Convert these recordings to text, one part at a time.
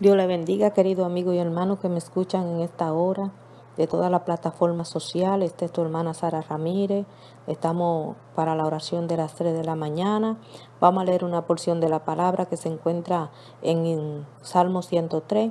Dios le bendiga, querido amigo y hermano que me escuchan en esta hora de todas las plataformas sociales. Esta es tu hermana Sara Ramírez. Estamos para la oración de las 3 de la mañana. Vamos a leer una porción de la palabra que se encuentra en Salmo 103.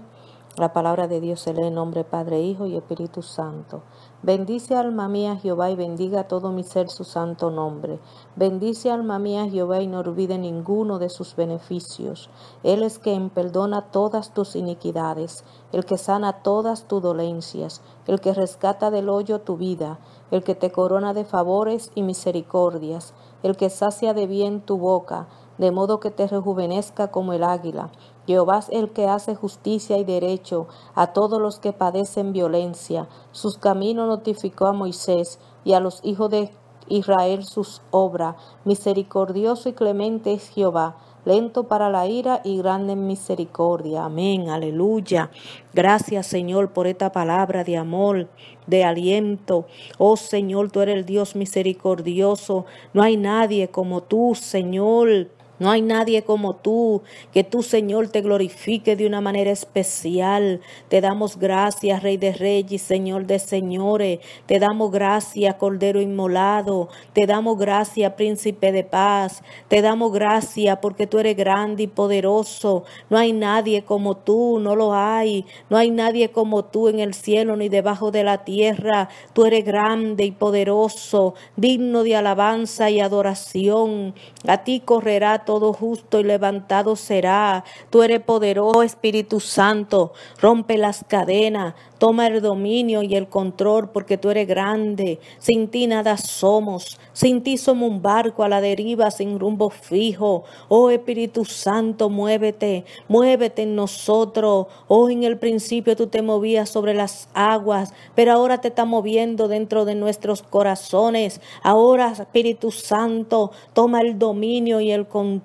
La palabra de Dios se lee en nombre Padre, Hijo y Espíritu Santo. Bendice alma mía Jehová y bendiga todo mi ser su santo nombre. Bendice alma mía Jehová y no olvide ninguno de sus beneficios. Él es quien perdona todas tus iniquidades, el que sana todas tus dolencias, el que rescata del hoyo tu vida, el que te corona de favores y misericordias, el que sacia de bien tu boca, de modo que te rejuvenezca como el águila Jehová es el que hace justicia y derecho a todos los que padecen violencia. Sus caminos notificó a Moisés y a los hijos de Israel sus obras. Misericordioso y clemente es Jehová, lento para la ira y grande en misericordia. Amén, aleluya. Gracias Señor por esta palabra de amor, de aliento. Oh Señor, tú eres el Dios misericordioso. No hay nadie como tú, Señor. No hay nadie como tú, que tú, Señor, te glorifique de una manera especial. Te damos gracias, Rey de Reyes, Señor de Señores. Te damos gracias, Cordero Inmolado. Te damos gracias, Príncipe de Paz. Te damos gracias porque tú eres grande y poderoso. No hay nadie como tú, no lo hay. No hay nadie como tú en el cielo ni debajo de la tierra. Tú eres grande y poderoso, digno de alabanza y adoración. A ti correrá todo justo y levantado será. Tú eres poderoso, Espíritu Santo. Rompe las cadenas, Toma el dominio y el control porque tú eres grande. Sin ti nada somos. Sin ti somos un barco a la deriva sin rumbo fijo. Oh Espíritu Santo, muévete. Muévete en nosotros. Oh, en el principio tú te movías sobre las aguas, pero ahora te está moviendo dentro de nuestros corazones. Ahora, Espíritu Santo, toma el dominio y el control.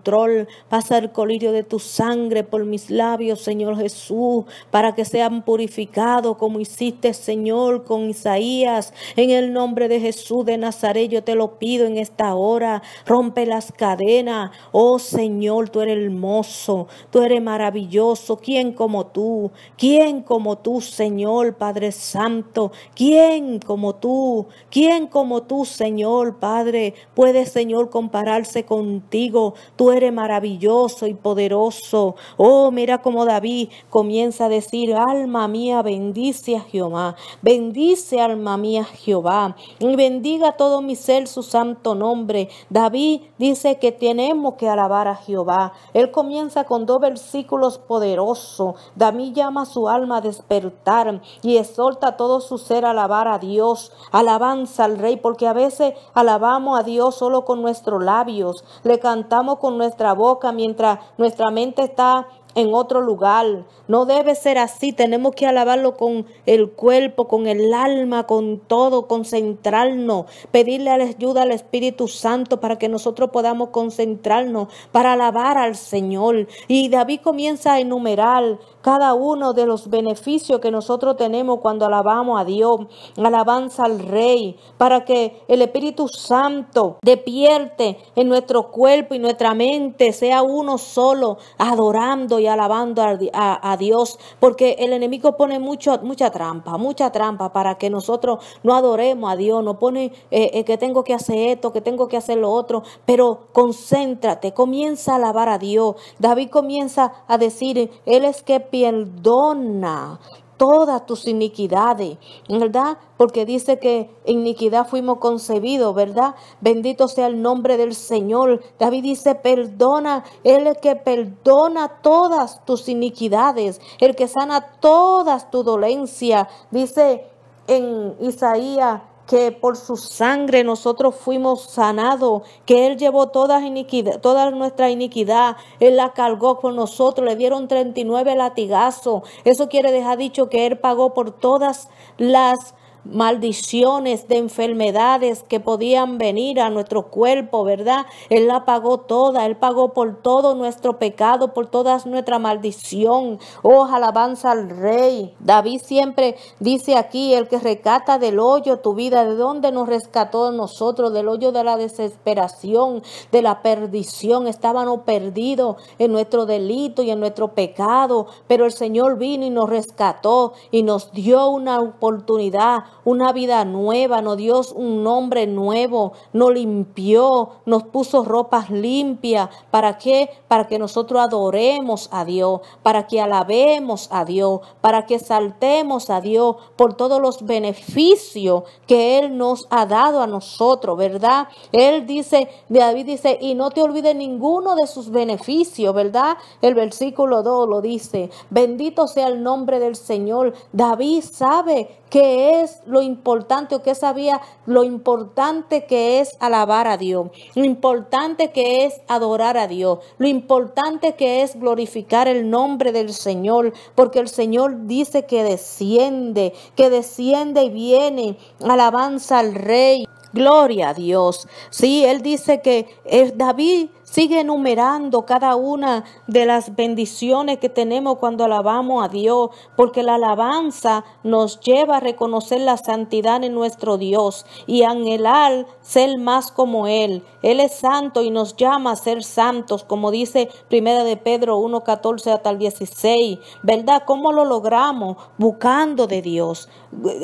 Pasa el colirio de tu sangre por mis labios, Señor Jesús, para que sean purificados como hiciste, Señor, con Isaías. En el nombre de Jesús de Nazaret, yo te lo pido en esta hora. Rompe las cadenas. Oh Señor, tú eres hermoso, tú eres maravilloso. ¿Quién como tú? ¿Quién como tú, Señor, Padre Santo? ¿Quién como tú? ¿Quién como tú, Señor, Padre? Puede, Señor, compararse contigo. Eres maravilloso y poderoso. Oh, mira como David comienza a decir, alma mía, bendice bendice a Jehová. Bendice alma mía Jehová. Y bendiga todo mi ser su santo nombre. David dice que tenemos que alabar a Jehová. Él comienza con dos versículos poderosos. David llama a su alma a despertar y exhorta todo su ser a alabar a Dios. Alabanza al Rey, porque a veces alabamos a Dios solo con nuestros labios. Le cantamos con nuestra boca mientras nuestra mente está en otro lugar. No debe ser así. Tenemos que alabarlo con el cuerpo, con el alma, con todo, concentrarnos, pedirle ayuda al Espíritu Santo para que nosotros podamos concentrarnos para alabar al Señor. Y David comienza a enumerar cada uno de los beneficios que nosotros tenemos cuando alabamos a Dios, alabanza al Rey, para que el Espíritu Santo despierte en nuestro cuerpo y nuestra mente, sea uno solo, adorando alabando a, Dios, porque el enemigo pone mucho, mucha trampa, mucha trampa para que nosotros no adoremos a Dios, no pone eh, eh, que tengo que hacer esto, que tengo que hacer lo otro, pero concéntrate, comienza a alabar a Dios. David comienza a decir, Él es que perdona todas tus iniquidades, ¿verdad? Porque dice que iniquidad fuimos concebidos, ¿verdad? Bendito sea el nombre del Señor. David dice, perdona, Él es que perdona todas tus iniquidades, el que sana todas tu dolencia. Dice en Isaías que por su sangre nosotros fuimos sanados, que Él llevó toda, iniquidad, toda nuestra iniquidad, Él la cargó con nosotros, le dieron 39 latigazos. Eso quiere dejar dicho que Él pagó por todas las maldiciones, de enfermedades que podían venir a nuestro cuerpo, ¿verdad? Él la pagó toda, Él pagó por todo nuestro pecado, por toda nuestra maldición. Oh, alabanza al Rey. David siempre dice aquí, el que rescata del hoyo tu vida, ¿de dónde nos rescató nosotros? Del hoyo de la desesperación, de la perdición. Estábamos perdidos en nuestro delito y en nuestro pecado, pero el Señor vino y nos rescató y nos dio una oportunidad, una vida nueva, nos dio un nombre nuevo, nos limpió, nos puso ropas limpias. ¿Para qué? Para que nosotros adoremos a Dios, para que alabemos a Dios, para que saltemos a Dios por todos los beneficios que Él nos ha dado a nosotros, ¿verdad? Él dice, David dice, y no te olvides ninguno de sus beneficios, ¿verdad? El versículo 2 lo dice, bendito sea el nombre del Señor. David sabe qué es lo importante o qué sabía lo importante que es alabar a Dios, lo importante que es adorar a Dios, lo importante que es glorificar el nombre del Señor, porque el Señor dice que desciende, que desciende y viene, alabanza al Rey. Gloria a Dios. Sí, él dice que es David Sigue enumerando cada una de las bendiciones que tenemos cuando alabamos a Dios, porque la alabanza nos lleva a reconocer la santidad en nuestro Dios y anhelar ser más como Él. Él es santo y nos llama a ser santos, como dice Primera de Pedro 1.14 hasta el 16. ¿Verdad? ¿Cómo lo logramos? Buscando de Dios,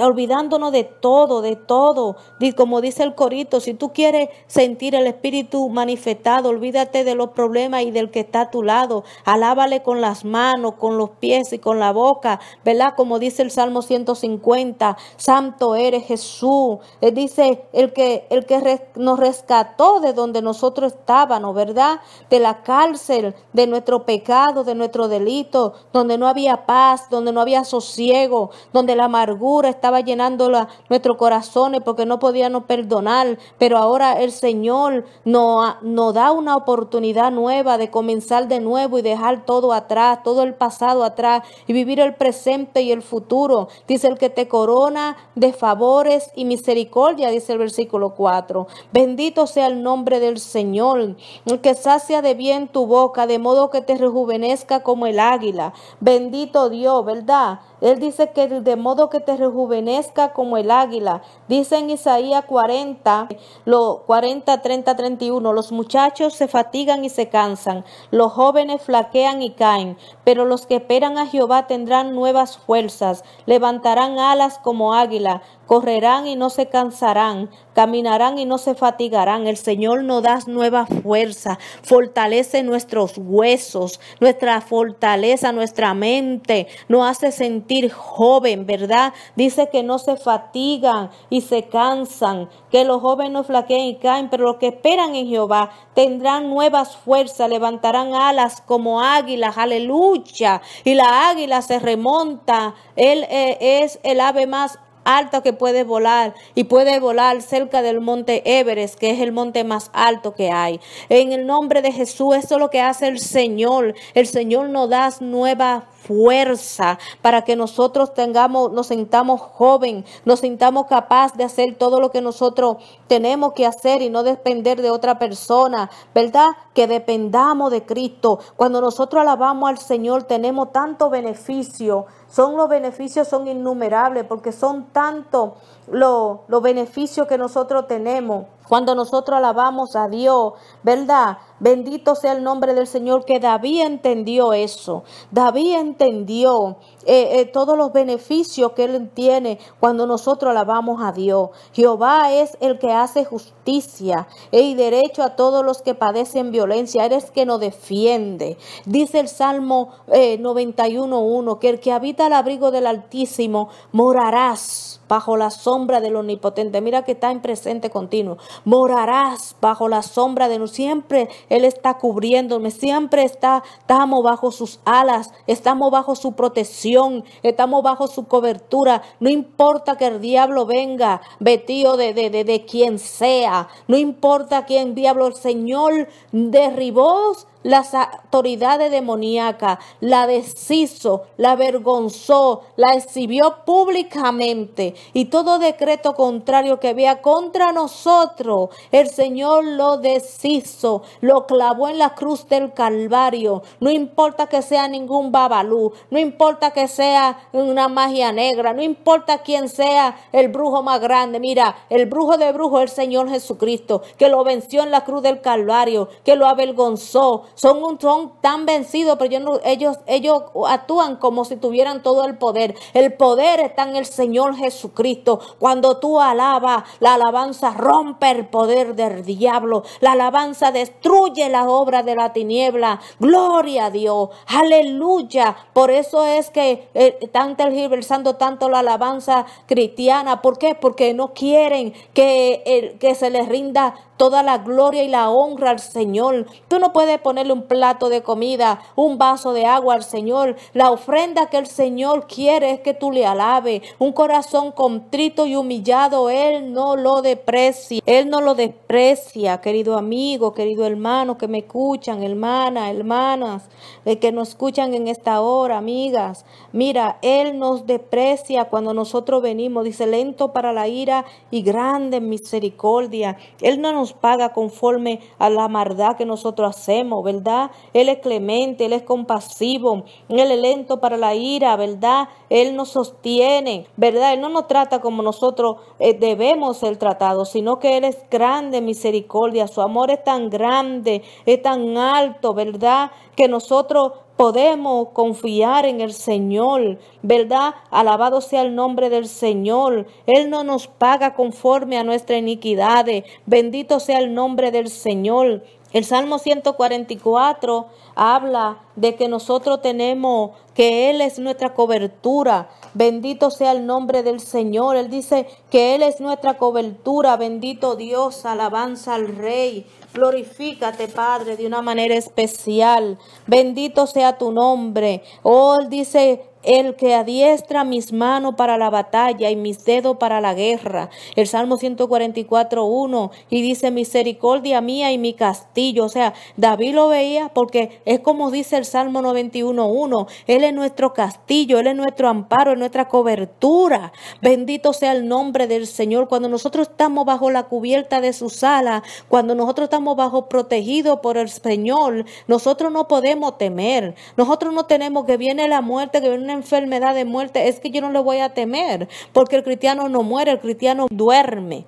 olvidándonos de todo, de todo. Como dice el corito, si tú quieres sentir el Espíritu manifestado, olvida de los problemas y del que está a tu lado. Alábale con las manos, con los pies y con la boca, ¿verdad? Como dice el Salmo 150, Santo eres Jesús. Él dice, el que, el que nos rescató de donde nosotros estábamos, ¿verdad? De la cárcel, de nuestro pecado, de nuestro delito, donde no había paz, donde no había sosiego, donde la amargura estaba llenando nuestros corazones porque no podíamos perdonar. Pero ahora el Señor nos, nos da una oportunidad oportunidad nueva de comenzar de nuevo y dejar todo atrás, todo el pasado atrás y vivir el presente y el futuro. Dice el que te corona de favores y misericordia, dice el versículo 4. Bendito sea el nombre del Señor, el que sacia de bien tu boca, de modo que te rejuvenezca como el águila. Bendito Dios, ¿verdad? Él dice que de modo que te rejuvenezca como el águila. Dice en Isaías 40, lo 40, 30, 31, los muchachos se fatigan y se cansan, los jóvenes flaquean y caen, pero los que esperan a Jehová tendrán nuevas fuerzas, levantarán alas como águila, correrán y no se cansarán, caminarán y no se fatigarán. El Señor nos da nueva fuerza, fortalece nuestros huesos, nuestra fortaleza, nuestra mente, nos hace sentir joven, ¿verdad? Dice que no se fatigan y se cansan, que los jóvenes no flaquean y caen, pero los que esperan en Jehová tendrán nuevas fuerzas, levantarán alas como águilas, aleluya. Y la águila se remonta, él eh, es el ave más alto que puede volar y puede volar cerca del monte Everest, que es el monte más alto que hay. En el nombre de Jesús, eso es lo que hace el Señor. El Señor nos da nueva fuerza para que nosotros tengamos, nos sintamos joven, nos sintamos capaz de hacer todo lo que nosotros tenemos que hacer y no depender de otra persona, ¿verdad? Que dependamos de Cristo. Cuando nosotros alabamos al Señor tenemos tanto beneficio, son los beneficios son innumerables porque son tanto los beneficios que nosotros tenemos. Cuando nosotros alabamos a Dios, ¿verdad? Bendito sea el nombre del Señor, que David entendió eso. David entendió eh, eh, todos los beneficios que Él tiene cuando nosotros alabamos a Dios. Jehová es el que hace justicia y derecho a todos los que padecen violencia. Eres que nos defiende. Dice el Salmo eh, 91.1 que el que habita al abrigo del Altísimo morarás bajo la sombra del Omnipotente. Mira que está en presente continuo. Morarás bajo la sombra de siempre él está cubriéndome, siempre está, estamos bajo sus alas, estamos bajo su protección, estamos bajo su cobertura. No importa que el diablo venga, vestido de, de, de, de quien sea, no importa quién diablo, el Señor derribó las autoridades demoníacas, la deshizo, la avergonzó, la exhibió públicamente y todo decreto contrario que había contra nosotros, el Señor lo deshizo, lo clavó en la cruz del Calvario. No importa que sea ningún babalú, no importa que sea una magia negra, no importa quién sea el brujo más grande. Mira, el brujo de brujo es el Señor Jesucristo, que lo venció en la cruz del Calvario, que lo avergonzó, son, un, son tan vencidos, pero ellos, ellos actúan como si tuvieran todo el poder. El poder está en el Señor Jesucristo. Cuando tú alabas, la alabanza rompe el poder del diablo. La alabanza destruye la obra de la tiniebla. Gloria a Dios. Aleluya. Por eso es que eh, están tergiversando tanto la alabanza cristiana. ¿Por qué? Porque no quieren que, que se les rinda toda la gloria y la honra al Señor. Tú no puedes un plato de comida, un vaso de agua al Señor. La ofrenda que el Señor quiere es que tú le alabes. Un corazón contrito y humillado, Él no lo desprecia. Él no lo desprecia, querido amigo, querido hermano que me escuchan, hermana, hermanas, eh, que nos escuchan en esta hora, amigas. Mira, Él nos desprecia cuando nosotros venimos. Dice, lento para la ira y grande misericordia. Él no nos paga conforme a la maldad que nosotros hacemos, ¿verdad? Él es clemente, Él es compasivo, Él es lento para la ira, ¿verdad? Él nos sostiene, ¿verdad? Él no nos trata como nosotros eh, debemos ser tratados, sino que Él es grande misericordia, su amor es tan grande, es tan alto, ¿verdad? Que nosotros podemos confiar en el Señor, ¿verdad? Alabado sea el nombre del Señor. Él no nos paga conforme a nuestra iniquidad. Bendito sea el nombre del Señor. El Salmo 144 habla de que nosotros tenemos, que Él es nuestra cobertura. Bendito sea el nombre del Señor. Él dice que Él es nuestra cobertura. Bendito Dios, alabanza al Rey. Glorifícate, Padre, de una manera especial. Bendito sea tu nombre. Oh, Él dice el que adiestra mis manos para la batalla y mis dedos para la guerra. El Salmo 144, 1 y dice misericordia mía y mi castillo. O sea, David lo veía porque es como dice el Salmo 91, 1. Él es nuestro castillo, Él es nuestro amparo, es nuestra cobertura. Bendito sea el nombre del Señor. Cuando nosotros estamos bajo la cubierta de su sala, cuando nosotros estamos bajo protegido por el Señor, nosotros no podemos temer. Nosotros no tenemos que viene la muerte, que viene una enfermedad de muerte, es que yo no le voy a temer, porque el cristiano no muere, el cristiano duerme.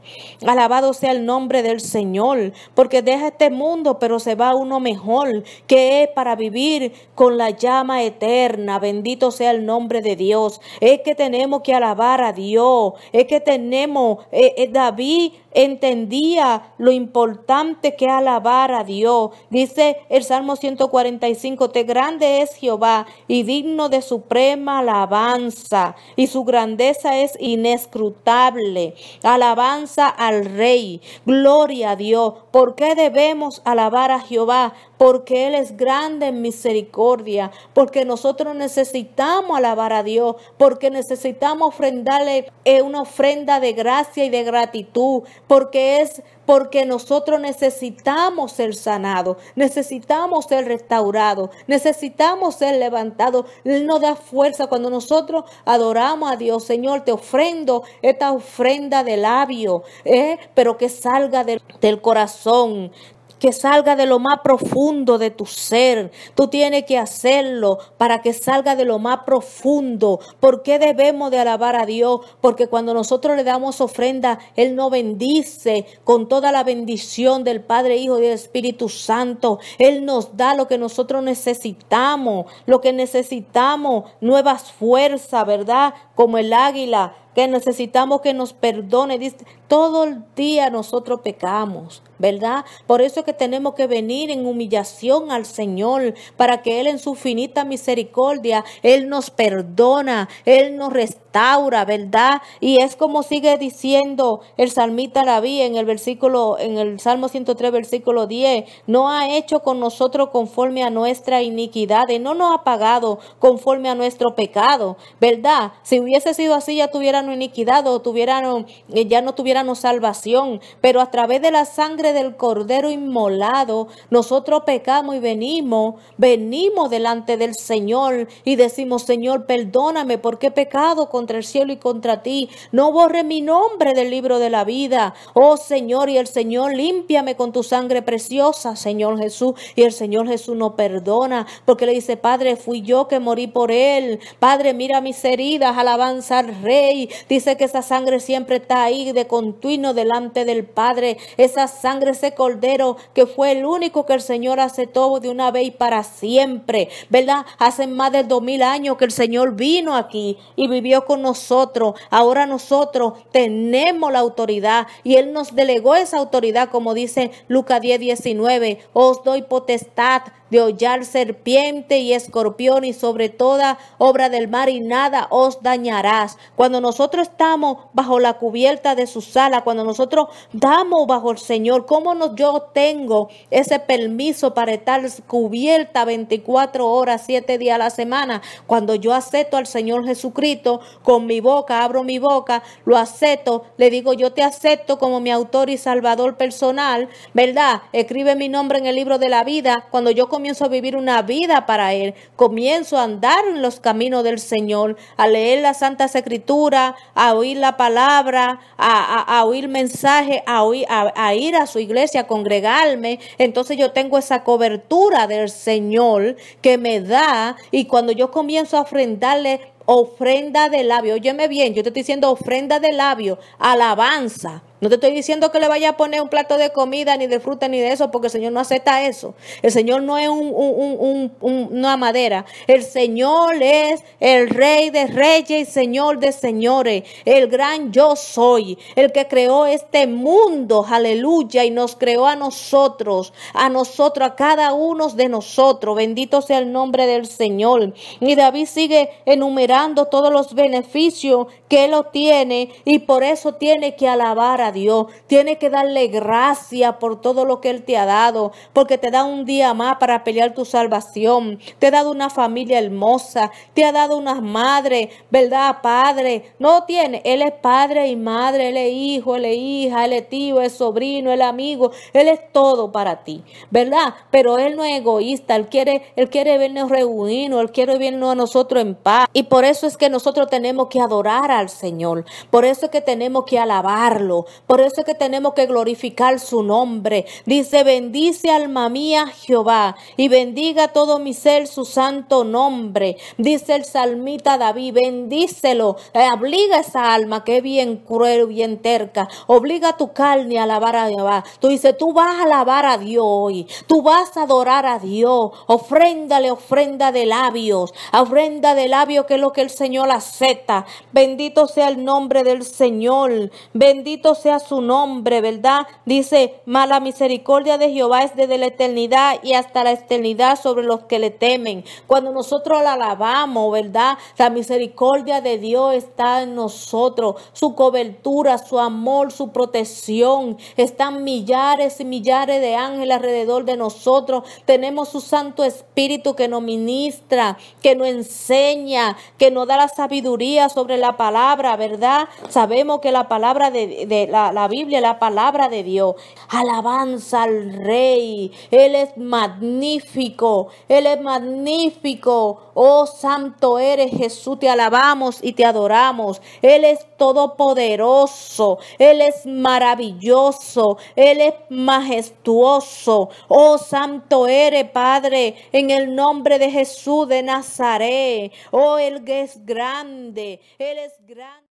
Alabado sea el nombre del Señor, porque deja este mundo, pero se va uno mejor, que es para vivir con la llama eterna. Bendito sea el nombre de Dios. Es que tenemos que alabar a Dios, es que tenemos, eh, eh, David entendía lo importante que alabar a Dios. Dice el Salmo 145, te grande es Jehová y digno de suprema alabanza y su grandeza es inescrutable. Alabanza al Rey, gloria a Dios. ¿Por qué debemos alabar a Jehová? Porque Él es grande en misericordia, porque nosotros necesitamos alabar a Dios, porque necesitamos ofrendarle eh, una ofrenda de gracia y de gratitud, porque es porque nosotros necesitamos ser sanados, necesitamos ser restaurados, necesitamos ser levantados. Él nos da fuerza cuando nosotros adoramos a Dios. Señor, te ofrendo esta ofrenda de labio, eh, pero que salga del corazón que salga de lo más profundo de tu ser. Tú tienes que hacerlo para que salga de lo más profundo. ¿Por qué debemos de alabar a Dios? Porque cuando nosotros le damos ofrenda, Él nos bendice con toda la bendición del Padre, Hijo y del Espíritu Santo. Él nos da lo que nosotros necesitamos, lo que necesitamos, nuevas fuerzas, ¿verdad? Como el águila que necesitamos que nos perdone. Dice, todo el día nosotros pecamos, ¿verdad? Por eso es que tenemos que venir en humillación al Señor para que Él en su finita misericordia, Él nos perdona, Él nos restaura, ¿verdad? Y es como sigue diciendo el salmista David en el versículo, en el Salmo 103, versículo 10, no ha hecho con nosotros conforme a nuestra iniquidad, y no nos ha pagado conforme a nuestro pecado, ¿verdad? Si hubiese sido así, ya tuviera iniquidad o tuviéramos, eh, ya no tuviéramos salvación, pero a través de la sangre del Cordero inmolado, nosotros pecamos y venimos, venimos delante del Señor y decimos, Señor, perdóname porque he pecado contra el cielo y contra ti. No borre mi nombre del libro de la vida. Oh Señor, y el Señor, límpiame con tu sangre preciosa, Señor Jesús. Y el Señor Jesús no perdona porque le dice, Padre, fui yo que morí por él. Padre, mira mis heridas, alabanza al Rey. Dice que esa sangre siempre está ahí de continuo delante del Padre. Esa sangre, ese cordero que fue el único que el Señor aceptó de una vez y para siempre. ¿Verdad? Hace más de dos mil años que el Señor vino aquí y vivió con nosotros. Ahora nosotros tenemos la autoridad y Él nos delegó esa autoridad, como dice Lucas 10, 19. Os doy potestad de hollar serpiente y escorpión y sobre toda obra del mar y nada os dañarás. Cuando nosotros estamos bajo la cubierta de su sala, cuando nosotros damos bajo el Señor, ¿cómo yo tengo ese permiso para estar cubierta 24 horas, 7 días a la semana? Cuando yo acepto al Señor Jesucristo con mi boca, abro mi boca, lo acepto, le digo yo te acepto como mi autor y salvador personal, ¿verdad? Escribe mi nombre en el libro de la vida. Cuando yo comienzo a vivir una vida para Él, comienzo a andar en los caminos del Señor, a leer la Santa Escritura, a oír la palabra, a, oír mensaje, a, oír, a, ir a su iglesia, a congregarme. Entonces yo tengo esa cobertura del Señor que me da y cuando yo comienzo a ofrendarle ofrenda de labio, óyeme bien, yo te estoy diciendo ofrenda de labio, alabanza no te estoy diciendo que le vaya a poner un plato de comida, ni de fruta, ni de eso, porque el Señor no acepta eso. El Señor no es una madera. El Señor es el Rey de Reyes y Señor de Señores. El gran yo soy. El que creó este mundo. Aleluya. Y nos creó a nosotros. A nosotros, a cada uno de nosotros. Bendito sea el nombre del Señor. Y David sigue enumerando todos los beneficios que Él obtiene. Y por eso tiene que alabar a Dios. Tiene que darle gracia por todo lo que Él te ha dado, porque te da un día más para pelear tu salvación. Te ha dado una familia hermosa, te ha dado una madre, ¿verdad? Padre. No tiene. Él es padre y madre, Él es hijo, Él es hija, Él es tío, es sobrino, Él es amigo. Él es todo para ti, ¿verdad? Pero Él no es egoísta. Él quiere, Él quiere vernos reunidos, Él quiere vernos a nosotros en paz. Y por eso es que nosotros tenemos que adorar al Señor. Por eso es que tenemos que alabarlo. Por eso es que tenemos que glorificar su nombre. Dice, bendice alma mía Jehová y bendiga todo mi ser su santo nombre. Dice el salmita David, bendícelo. Eh, obliga esa alma que es bien cruel, bien terca. Obliga tu carne a alabar a Jehová. Tú dices, tú vas a alabar a Dios hoy. Tú vas a adorar a Dios. Ofréndale ofrenda de labios. Ofrenda de labios que es lo que el Señor acepta. Bendito sea el nombre del Señor. Bendito sea su nombre, ¿verdad? Dice, mala misericordia de Jehová es desde la eternidad y hasta la eternidad sobre los que le temen. Cuando nosotros la alabamos, ¿verdad? La misericordia de Dios está en nosotros, su cobertura, su amor, su protección. Están millares y millares de ángeles alrededor de nosotros. Tenemos su Santo Espíritu que nos ministra, que nos enseña, que nos da la sabiduría sobre la palabra, ¿verdad? Sabemos que la palabra de, de la Biblia, la palabra de Dios. Alabanza al Rey. Él es magnífico. Él es magnífico. Oh, santo eres Jesús. Te alabamos y te adoramos. Él es todopoderoso. Él es maravilloso. Él es majestuoso. Oh, santo eres, Padre, en el nombre de Jesús de Nazaret. Oh, Él es grande. Él es grande.